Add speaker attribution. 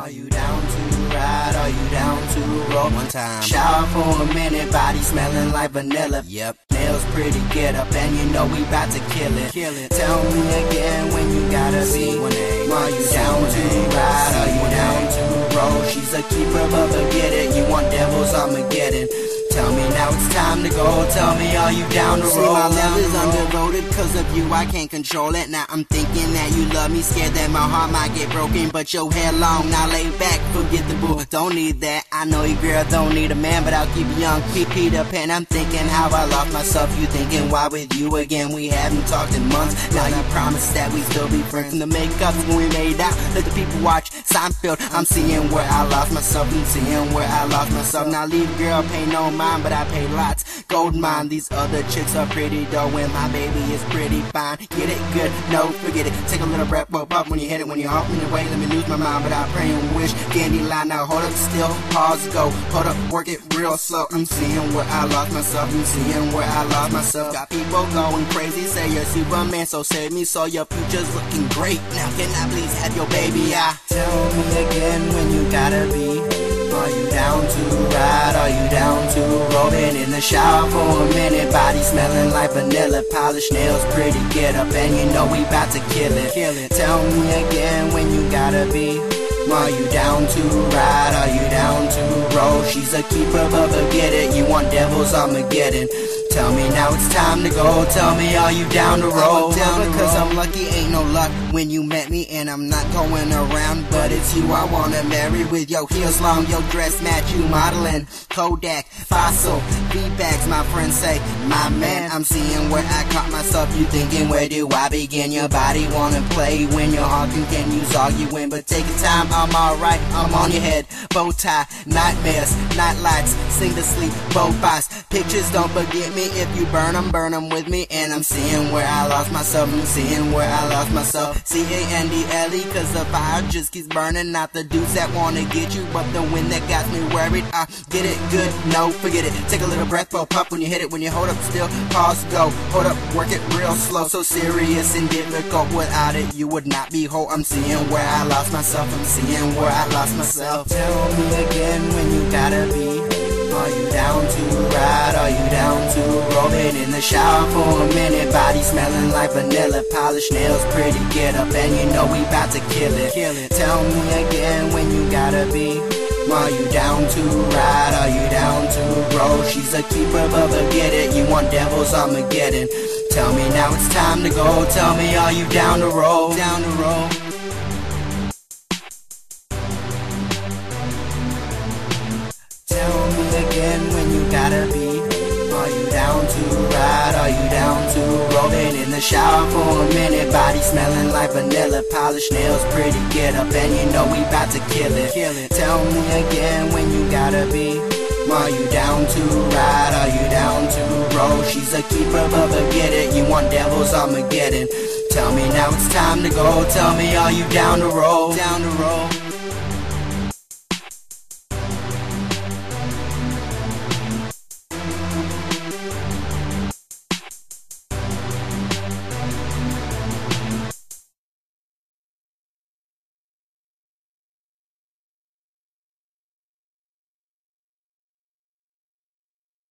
Speaker 1: Are you down to ride? Are you down to roll? One time. Shower for a minute, body smelling like vanilla. Yep. Nails pretty, get up, and you know we bout to kill it. Kill it. Tell me again when you gotta be. Are you down to ride? Are you down to roll? She's a keeper, but forget it. You want devils, Armageddon. Tell me now it's time to go. Tell me, are you down the road? See, my love is undevoted cause of you. I can't control it. Now I'm thinking that you love me, scared that my heart might get broken. But your hair long, now lay back, forget the boo. Don't need that. I know you, girl, don't need a man, but I'll keep you young. Keep Peter Pan. I'm thinking how I lost myself. You thinking why with you again? We haven't talked in months. Now you promise that we still be friends. From the makeup when we made out, let the people watch Seinfeld. I'm seeing where I lost myself. I'm seeing where I lost myself. Now leave, girl, pay no mind, but I pay lots. Gold mine, these other chicks are pretty though, and my baby is pretty fine. Get it good, no, forget it. Take a little breath, whoa, pop when you hit it, when you're off in the way, let me lose my mind, but I pray and wish. Candy line, now hold up still, pause, go, hold up, work it real slow. I'm seeing where I lost myself, I'm seeing where I lost myself. Got people going crazy, say you're Superman, so save me, so your future's looking great. Now can I please have your baby? I tell me again when you gotta be. Are you down to ride? Are you down to rolling in the shower for a minute? Body smelling like vanilla, polished nails, pretty get up, and you know we bout to kill it. Kill it. Tell me again when you gotta be. Are you down to ride? Are you down to roll? She's a keeper, but forget it. You want devils, Armageddon. Tell me now it's time to go. Tell me, are you down to roll? Down because I'm lucky, ain't no luck when you met me, and I'm not going around. But it's you I wanna marry with your heels long, your dress match you modeling. Kodak, fossil, V-bags, my friends say, my man. I'm seeing where I caught myself. You thinking, where do I begin? Your body wanna play when your heart continues arguing. But take your time, I'm alright, I'm on your head. Bow tie, nightmares, night lights, sing to sleep, both eyes. Pictures don't forget me me if you burn them, burn them with me. And I'm seeing where I lost myself, I'm seeing where I lost myself. C A N D L E, cause the fire just keeps burning. Not the dudes that wanna get you, but the wind that got me worried. I get it good, no, forget it. Take a little breath, blow pop when you hit it. When you hold up still, pause, go. Hold up, work it real slow, so serious and difficult. Without it, you would not be whole. I'm seeing where I lost myself, I'm seeing where I lost myself. Tell me again when you gotta be. Are you down to ride? Are you down to rolling in the shower for a minute? Body smelling like vanilla, polished nails, pretty get up, and you know we bout to kill it. Kill it. Tell me again when you gotta be. Are you down to ride? Are you down to roll? She's a keeper, but forget it. You want devils, I'ma get it. Tell me now it's time to go. Tell me, are you down to roll? Down to roll. again when you you down to rolling in the shower for a minute? Body smelling like vanilla, polished nails, pretty get up, and you know we bout to kill it. Kill it. Tell me again when you gotta be. Are you down to ride? Are you down to roll? She's a keeper, but forget it. You want devils, I'ma get it. Tell me now it's time to go. Tell me, are you down to roll? Down.